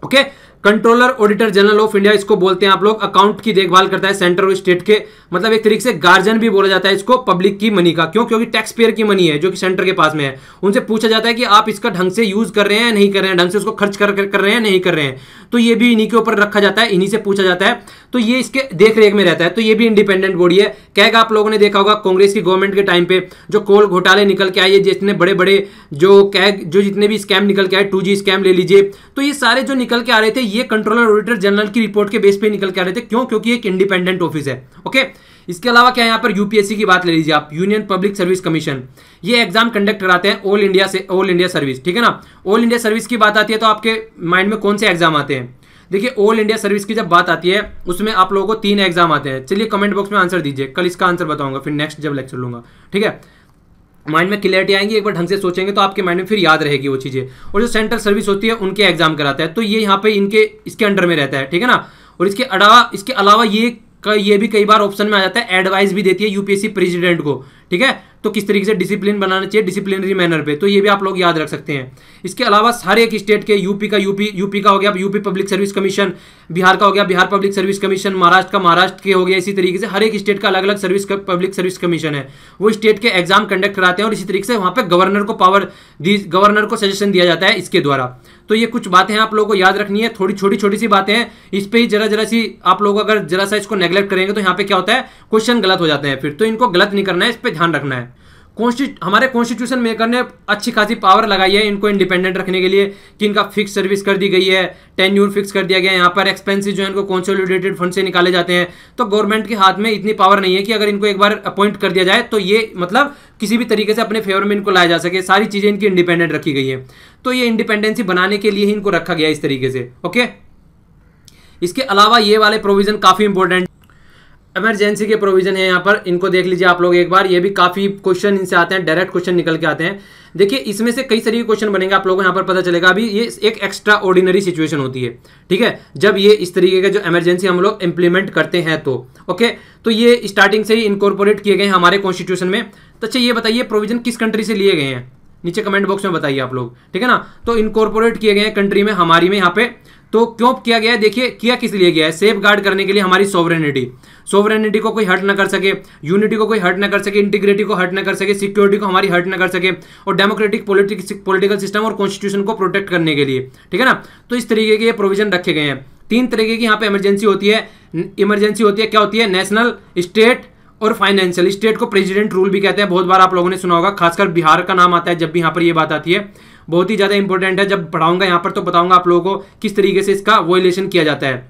Okay? Controller auditor general of India इसको बोलते हैं आप लोग अकाउंट की देखभाल करता है सेंटर और स्टेट के मतलब एक तरीके से गार्जियन भी बोला जाता है इसको पब्लिक की मनी का। क्यों? क्योंकि टैक्स पेयर की मनी है जो कि सेंटर के पास में है। उनसे पूछा जाता है कि आप इसका ढंग से यूज़ कर रहे हैं नहीं कर रहे हैं ढंग से उसको खर्च कर, कर, कर रहे हैं नहीं कर रहे हैं। तो ये भी इन्हीं के ऊपर रखा जाता है इन्हीं से पूछा जाता है। तो ये इसके देख रेख में रहता है। तो ये भी इंडिपेंडेंट बॉडी है। क्या आप लोगों ने देखा होगा कांग्रेस की गवर्नमेंट के टाइम पे जो कोल घोटाले निकल के आए जितने बड़े बड़े जो कैग जो जितने भी स्कैम निकल के आए टू स्कैम ले लीजिए। तो ये सारे जो निकल के आ रहे थे ये कंट्रोलर ऑडिटर जनरल की रिपोर्ट के बेस पे निकल के आ रहे थे। क्यों? क्योंकि एक इंडिपेंडेंट ऑफ़िस है ओके इसके अलावा क्या यहाँ पर यूपीएससी की बात ले लीजिए आप? यूनियन पब्लिक सर्विस कमीशन ये एग्ज़ाम कंडक्ट कराते हैं ऑल इंडिया से ऑल इंडिया सर्विस ठीक है ना? ऑल इंडिया सर्विस की बात आती है तो आपके माइंड में कौन से एग्ज़ाम आते हैं? देखिए ऑल इंडिया सर्विस की जब बात आती है, उसमें आप लोगों को तीन एग्ज़ाम आते हैं। चलिए कमेंट बॉक्स में आंसर दीजिए। कल इसका आंसर बताऊँगा, फिर नेक्स्ट जब लेक्चर लूँगा, ठीक है? माइंड में क्लियरिटी आएँगी, एक बार ढंग से सोचेंगे तो आपके माइंड में फिर याद रहेगी वो चीज़ें। और जो सेंट्रल सर्विस होती है, उनके एग्ज़ाम कराता है। तो ये यहाँ पे इनके, इसके अंडर में रहता है, ठीक है ना? और इसके अलावा इसके अलावा ये ये भी कई बार ऑप्शन में आ जाता है एडवाइस भी देती है यूपीएससी प्रेसिडेंट को, ठीक है? तो किस तरीके से डिसिप्लिन बनाना चाहिए डिसिप्लिनरी मैनर पे? तो ये भी आप लोग याद रख सकते हैं। इसके अलावा हर एक स्टेट के यूपी का यूपी यूपी का हो गया UP public service commission Bihar का हो गया, Bihar public service commission Maharashtra का, महाराष्ट्र के हो गया, इसी तरीके से हर एक स्टेट का अलग अलग सर्विस पब्लिक सर्विस कमीशन है। वो स्टेट के एग्ज़ाम कंडक्ट कराते हैं और इसी तरीके से वहाँ पर गवर्नर को पावर गवर्नर को सजेशन दिया जाता है इसके द्वारा। तो ये कुछ बातें आप लोगों को याद रखनी है, थोड़ी, छोटी छोटी सी बातें हैं। इस पर ही जरा जरा सी आप लोग अगर जरा सा इसको नेग्लेक्ट करेंगे तो यहाँ पे क्या होता है? क्वेश्चन गलत हो जाते हैं फिर। तो इनको गलत नहीं करना है, इस पर ध्यान रखना है। हमारे कॉन्स्टिट्यूशन मेकर ने अच्छी खासी पावर लगाई है इनको इंडिपेंडेंट रखने के लिए कि इनका फिक्स सर्विस कर दी गई है टेन यूर फिक्स कर दिया गया है। यहाँ पर एक्सपेंसिस जो है इनको कॉन्सोलिडेटेड फंड से निकाले जाते हैं। तो गवर्नमेंट के हाथ में इतनी पावर नहीं है कि अगर इनको एक बार अपॉइंट कर दिया जाए तो ये मतलब किसी भी तरीके से अपने फेवर में इनको लाया जा सके। सारी चीज़ें इनकी इंडिपेंडेंट रखी गई है। तो ये इंडिपेंडेंसी बनाने के लिए ही इनको रखा गया इस तरीके से। ओके इसके अलावा ये वाले प्रोविज़न काफ़ी इंपॉर्टेंट इमरजेंसी के प्रोविज़न है यहाँ पर। इनको देख लीजिए आप लोग एक बार। ये भी काफ़ी क्वेश्चन इनसे आते हैं डायरेक्ट क्वेश्चन निकल के आते हैं। देखिए, इसमें से कई सारी क्वेश्चन बनेंगे, आप लोगों को यहाँ पर पता चलेगा। अभी ये एक एक्स्ट्रा ऑर्डिनरी सिचुएशन होती है, ठीक है? जब ये इस तरीके का जो इमरजेंसी हम लोग इंप्लीमेंट करते हैं तो ओके तो ये स्टार्टिंग से ही इनकॉर्पोरेट किए गए हैं हमारे कॉन्स्टिट्यूशन में। तो अच्छा ये बताइए प्रोविज़न किस कंट्री से लिए गए हैं? नीचे कमेंट बॉक्स में बताइए आप लोग, ठीक है ना? तो इनकॉर्पोरेट किए गए हैं कंट्री में, हमारी में यहाँ पे। तो क्यों किया गया है? देखिए, किया किस लिए गया है? सेफ़ गार्ड करने के लिए हमारी सोवरेनिटी सोवरेनिटी को कोई हर्ट ना कर सके यूनिटी को कोई हर्ट ना कर सके इंटीग्रिटी को हर्ट ना कर सके सिक्योरिटी को हमारी हर्ट ना कर सके, और डेमोक्रेटिक पॉलिटिकल सिस्टम और कॉन्स्टिट्यूशन को प्रोटेक्ट करने के लिए। ठीक है ना? तो इस तरीके के ये प्रोविज़न रखे गए हैं। तीन तरीके की यहाँ पे इमरजेंसी होती है। इमरजेंसी होती है, क्या होती है? नेशनल स्टेट और फाइनेंशियल स्टेट को प्रेसिडेंट रूल भी कहते हैं। बहुत बार आप लोगों ने सुना होगा, खासकर बिहार का नाम आता है जब भी यहाँ पर ये बात आती है। बहुत ही ज़्यादा इंपॉर्टेंट है। जब पढ़ाऊँगा यहाँ पर तो बताऊँगा आप लोगों को किस तरीके से इसका वोलेशन किया जाता है।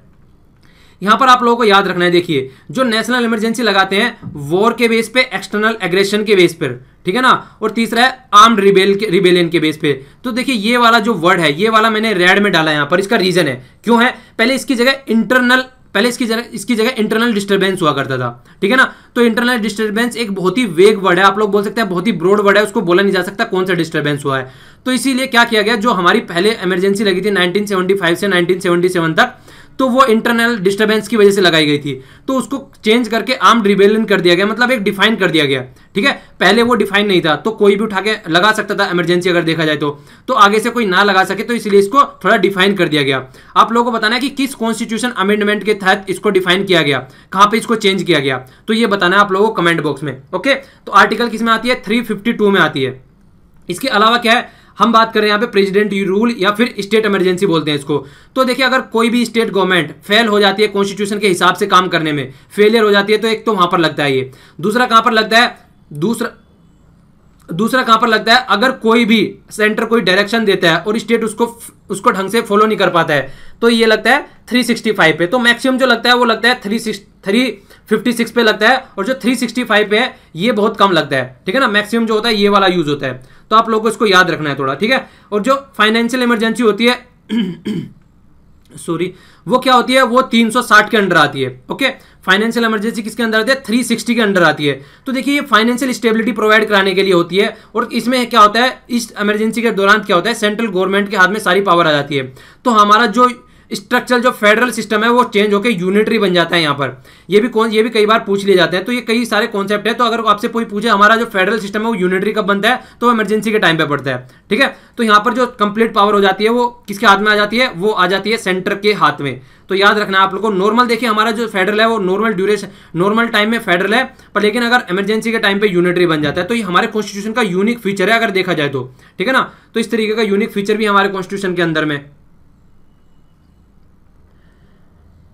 यहाँ पर आप लोगों को याद रखना है, देखिए, जो नेशनल इमरजेंसी लगाते हैं वॉर के बेस पे एक्सटर्नल एग्रेशन के बेस पर, ठीक है ना? और तीसरा है आर्म्ड रिबेल के रिबेलियन के बेस पे। तो देखिए, ये वाला जो वर्ड है, ये वाला मैंने रेड में डाला है यहाँ पर, इसका रीजन है। क्यों है? पहले इसकी जगह इंटरनल पहले इसकी जगह इसकी जगह इंटरनल डिस्टर्बेंस हुआ करता था, ठीक है ना? तो इंटरनल डिस्टर्बेंस एक बहुत ही वेग वर्ड है, आप लोग बोल सकते हैं, बहुत ही ब्रॉड वर्ड है, उसको बोला नहीं जा सकता कौन सा डिस्टर्बेंस हुआ है। तो इसीलिए क्या किया गया, जो हमारी पहले इमरजेंसी लगी थी 1975 से 1977 तक तो वो इंटरनल डिस्टर्बेंस की वजह से लगाई गई थी। तो उसको चेंज करके आर्म रिबेलियन कर दिया गया मतलब एक डिफाइन कर दिया गया, ठीक है? पहले वो डिफाइन नहीं था तो कोई भी उठा के लगा सकता था इमरजेंसी अगर देखा जाए तो। तो आगे से कोई ना लगा सके तो इसलिए इसको थोड़ा डिफाइन कर दिया गया। आप लोगों को बताना है कि किस कॉन्स्टिट्यूशन अमेंडमेंट के तहत इसको डिफाइन किया गया, कहाँ पे इसको चेंज किया गया? तो ये बताना है आप लोगों को कमेंट बॉक्स में ओके तो आर्टिकल किसमें आती है? थ्री में आती है। इसके अलावा क्या है? हम बात करें यहाँ पे प्रेसिडेंट रूल या फिर स्टेट इमरजेंसी बोलते हैं इसको। तो देखिए, अगर कोई भी स्टेट गवर्नमेंट फेल हो जाती है कॉन्स्टिट्यूशन के हिसाब से काम करने में फेलियर हो जाती है तो एक तो वहाँ पर लगता है ये। दूसरा कहाँ पर लगता है? दूसरा दूसरा कहाँ पर लगता है? अगर कोई भी सेंटर कोई डायरेक्शन देता है और स्टेट उसको उसको ढंग से फॉलो नहीं कर पाता है तो ये लगता है 365 पे। तो मैक्सिमम जो लगता है, वो लगता है three six three fifty six पे लगता है और जो थ्री सिक्सटी फाइव पे है, ये बहुत कम लगता है। ठीक है ना? मैक्सिमम जो होता है, ये वाला यूज़ होता है। तो आप लोगों को इसको याद रखना है थोड़ा, ठीक है? और जो फाइनेंशियल इमरजेंसी होती है सॉरी वो क्या होती है? वो 360 के अंडर आती है ओके फाइनेंशियल इमरजेंसी किसके अंदर आती है? 360 के अंडर आती है। तो देखिए, ये फाइनेंशियल स्टेबिलिटी प्रोवाइड कराने के लिए होती है, और इसमें क्या होता है? इस इमरजेंसी के दौरान क्या होता है? सेंट्रल गवर्नमेंट के हाथ में सारी पावर आ जाती है। तो हमारा जो स्ट्रक्चरल जो फेडरल सिस्टम है, वो चेंज होकर यूनिटरी बन जाता है यहाँ पर। ये भी कौन, ये भी कई बार पूछ लिए जाते हैं। तो ये कई सारे कॉन्सेप्ट है। तो अगर आपसे कोई पूछे, हमारा जो फेडरल सिस्टम है, वो यूनिटरी कब बनता है तो इमरजेंसी के टाइम पर पड़ता है। ठीक है? तो यहाँ पर जो कंप्लीट पावर हो जाती है, वो किसके हाथ में आ जाती है? वो आ जाती है सेंटर के हाथ में। तो याद रखना आप लोग को नॉर्मल देखिए, हमारा जो फेडरल है, वो नॉर्मल ड्यूरेशन नॉर्मल टाइम में फेडरल है, पर लेकिन अगर इमरजेंसी के टाइम पे यूनिटरी बन जाता है तो ये हमारे कॉन्स्टिट्यूशन का यूनिक फीचर है, अगर देखा जाए तो। ठीक है ना? तो इस तरीके का यूनिक फीचर भी हमारे कॉन्स्टिट्यूशन के अंदर में।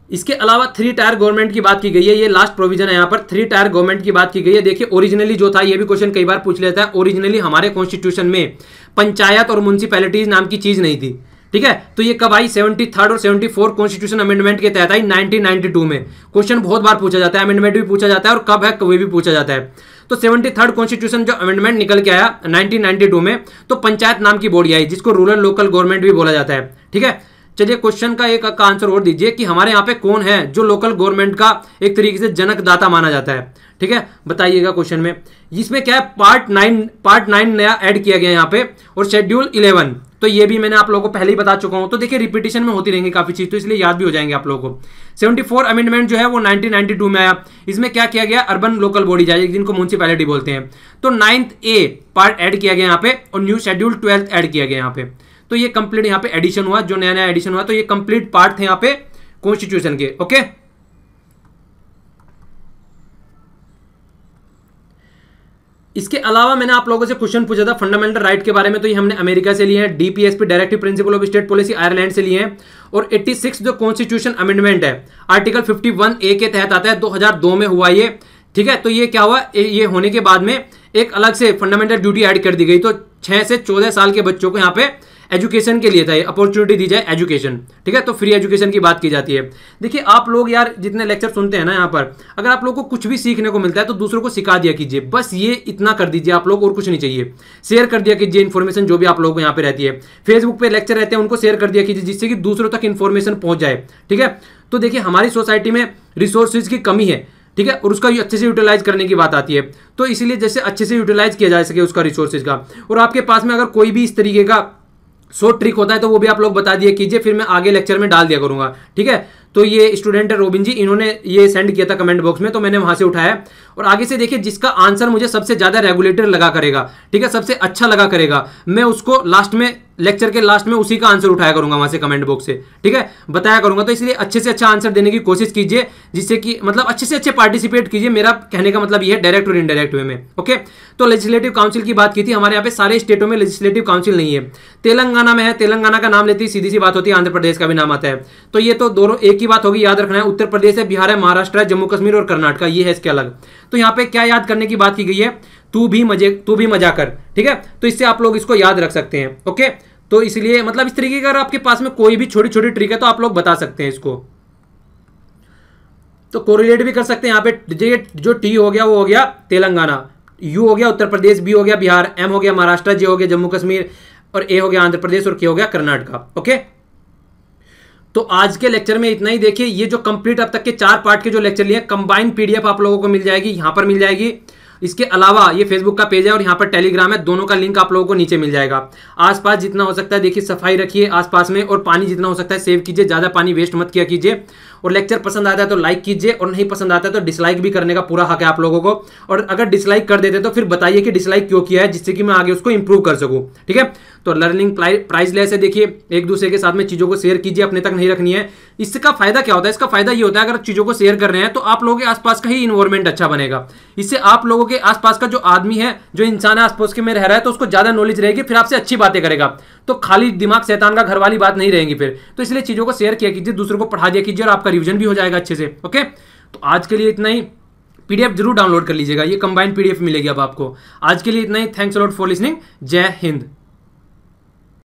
इसके अलावा थ्री टायर गवर्नमेंट की बात की गई है, ये लास्ट प्रोविज़न है यहाँ पर। थ्री टायर गवर्नमेंट की बात की गई है। देखिए ओरिजिनली जो था, ये भी क्वेश्चन कई बार पूछ लेता है। ओरिजिनली हमारे कॉन्स्टिट्यूशन में पंचायत और म्यूनसिपैलिटीज नाम की चीज़ नहीं थी। ठीक है? तो ये कब आई? सेवेंटी थर्ड और सेवेंटी फोर कॉन्स्टिट्यूशन अमेंडमेंट के तहत आई 1992 में। क्वेश्चन बहुत बार पूछा जाता है अमेंडमेंट भी पूछा जाता है और कब है कभी भी पूछा जाता है। तो सेवेंटी थर्ड कॉन्स्टिट्यूशन जो अमेंडमेंट निकल के आया 1992 में तो पंचायत नाम की बॉडी आई, जिसको रूरल लोकल गवर्नमेंट भी बोला जाता है। ठीक है? चलिए क्वेश्चन का एक का आंसर और दीजिए कि हमारे यहाँ पे कौन है जो लोकल गवर्नमेंट का एक तरीके से जनक दाता माना जाता है। ठीक है? बताइएगा क्वेश्चन में। इसमें क्या है? पार्ट नाइन पार्ट नाइन नया ऐड किया गया यहाँ पे और शेड्यूल इलेवन तो ये भी मैंने आप लोगों को पहले ही बता चुका हूँ। तो देखिए रिपीटेशन में होती रहेंगी काफ़ी चीज़ तो इसलिए याद भी हो जाएँगे आप लोगों को। 74 अमेंडमेंट जो है वो 1992 में आया। इसमें क्या किया गया? अर्बन लोकल बॉडी जाए जिनको म्यूनसिपैलिटी बोलते हैं। तो नाइन्थ ए पार्ट ऐड किया गया यहाँ पे और न्यू शेड्यूल ट्वेल्थ ऐड किया गया यहाँ पे। तो ये कंप्लीट यहाँ पे एडिशन हुआ, जो नया नया एडिशन हुआ तो ये कंप्लीट पार्ट थे यहाँ पे कॉन्स्टिट्यूशन के ओके इसके अलावा मैंने आप लोगों से क्वेश्चन पूछा था फंडामेंटल राइट के बारे में तो ये हमने अमेरिका से लिए हैं DPSP directive principle of state policy Ireland से लिए हैं, और 86 जो कॉन्स्टिट्यूशन अमेंडमेंट है आर्टिकल 51 ए के तहत आता है 2002 में हुआ ये, ठीक है? तो ये क्या हुआ? ये होने के बाद में एक अलग से फंडामेंटल ड्यूटी ऐड कर दी गई तो छह से चौदह साल के बच्चों को यहाँ पे एजुकेशन के लिए था अपॉर्चुनिटी दी जाए एजुकेशन। ठीक है? तो फ्री एजुकेशन की बात की जाती है। देखिए, आप लोग यार जितने लेक्चर सुनते हैं ना यहाँ पर, अगर आप लोग को कुछ भी सीखने को मिलता है तो दूसरों को सिखा दिया कीजिए। बस ये इतना कर दीजिए आप लोग और कुछ नहीं चाहिए। शेयर कर दिया कीजिए इन्फॉर्मेशन जो भी आप लोगों को यहाँ पे रहती है। फेसबुक पे लेक्चर रहते हैं, उनको शेयर कर दिया कीजिए जिससे कि दूसरों तक इन्फॉर्मेशन पहुँच जाए। ठीक है? तो देखिए, हमारी सोसाइटी में रिसोर्सेज की कमी है। ठीक है? और उसका अच्छे से यूटिलाइज करने की बात आती है। तो इसीलिए जैसे अच्छे से यूटिलाइज किया जा सके उसका रिसोर्सेज का। और आपके पास में अगर कोई भी इस तरीके का सो ट्रिक होता है तो वो भी आप लोग बता दिए, कीजिए, फिर मैं आगे लेक्चर में डाल दिया करूँगा। ठीक है? तो ये स्टूडेंट है रोबिन जी, इन्होंने ये सेंड किया था कमेंट बॉक्स में तो मैंने वहाँ से उठाया। और आगे से देखिए, जिसका आंसर मुझे सबसे ज़्यादा रेगुलेटर लगा करेगा, ठीक है, सबसे अच्छा लगा करेगा, मैं उसको लास्ट में लेक्चर के लास्ट में उसी का आंसर उठाया करूँगा वहाँ से कमेंट बॉक्स से, ठीक है, बताया करूँगा। तो इसलिए अच्छे से अच्छा आंसर देने की कोशिश कीजिए, जिससे कि मतलब अच्छे से अच्छे पार्टिसिपेट कीजिए, मेरा कहने का मतलब ये है डायरेक्ट और इनडायरेक्ट वे में ओके तो लेजिस्लेटिव काउंसिल की बात की थी, हमारे यहाँ पे सारे स्टेटों में लेजिस्लेटिव काउंसिल नहीं है। तेलंगाना में है, तेलंगाना का नाम लेती सीधी सी बात होती है, आंध्र प्रदेश का भी नाम आता है। तो ये तो दोनों एक ही बात होगी, याद रखना है, उत्तर प्रदेश है, बिहार है, महाराष्ट्र है जम्मू कश्मीर और कर्नाटक, ये है इसके अलग। तो यहाँ पे क्या याद करने की बात की गई है? तू भी मज़े, तू भी मज़ा कर, ठीक है? तो इससे आप लोग इसको याद रख सकते हैं, ओके? तो इसलिए मतलब इस तरीके का अगर आपके पास में कोई भी छोटी छोटी ट्रिक है तो आप लोग बता सकते हैं इसको। तो कोरिलेट भी कर सकते हैं, यहाँ पे जो टी हो गया, वो हो गया तेलंगाना यू हो गया उत्तर प्रदेश बी हो गया बिहार एम हो गया महाराष्ट्र जे हो गया जम्मू कश्मीर और ए हो गया आंध्र प्रदेश और के हो गया कर्नाटका, ओके? तो आज के लेक्चर में इतना ही देखिए, ये जो कंप्लीट अब तक के चार पार्ट के जो लेक्चर लिए कंबाइंड पीडीएफ आप लोगों को मिल जाएगी, यहाँ पर मिल जाएगी। इसके अलावा ये फेसबुक का पेज है और यहाँ पर टेलीग्राम है, दोनों का लिंक आप लोगों को नीचे मिल जाएगा। आसपास जितना हो सकता है देखिए, सफ़ाई रखिए आसपास में और पानी जितना हो सकता है सेव कीजिए, ज़्यादा पानी वेस्ट मत किया कीजिए। और लेक्चर पसंद आता है तो लाइक कीजिए और नहीं पसंद आता है तो डिसलाइक भी करने का पूरा हक है आप लोगों को। और अगर डिसलाइक कर देते तो फिर बताइए कि डिसलाइक क्यों किया है जिससे कि मैं आगे उसको इंप्रूव कर सकूँ, ठीक है? तो लर्निंग प्राइस लेस है, देखिए एक दूसरे के साथ में चीज़ों को शेयर कीजिए, अपने तक नहीं रखनी है। इसका फ़ायदा क्या होता है? इसका फ़ायदा ये होता है, अगर चीज़ों को शेयर कर रहे हैं तो आप लोगों के आसपास का ही इन्वायरमेंट अच्छा बनेगा। इससे आप लोगों के आसपास का जो आदमी है, जो इंसान है, आसपास के में रह रहा है तो उसको ज़्यादा नॉलेज रहेगी, फिर आपसे अच्छी बातें करेगा। तो खाली दिमाग शैतान का घर वाली बात नहीं रहेगी फिर। तो इसलिए चीज़ों को शेयर किया कीजिए, दूसरों को पढ़ा दिया कीजिए और आपका रिविजन भी हो जाएगा अच्छे से ओके तो आज के लिए इतना ही। पीडीएफ ज़रूर डाउनलोड कर लीजिएगा, ये कंबाइंड पीडीएफ मिलेगी अब आपको। आज के लिए इतना ही। Thanks a lot for listening Jai Hind.